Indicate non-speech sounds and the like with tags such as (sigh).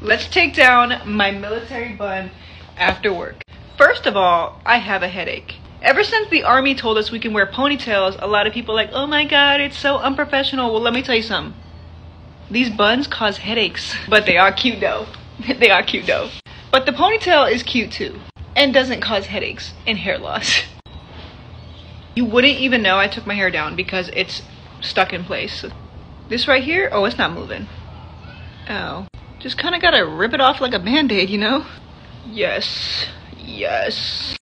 Let's take down my military bun after work. First of all, I have a headache. Ever since the army told us we can wear ponytails, a lot of people like, oh my god, it's so unprofessional. Well, let me tell you something. These buns cause headaches, but they are cute though. (laughs) they are cute though. But the ponytail is cute too and doesn't cause headaches and hair loss. (laughs) You wouldn't even know I took my hair down because it's stuck in place. This right here, oh, it's not moving. Oh. Just kind of gotta rip it off like a band-aid, you know? Yes. Yes.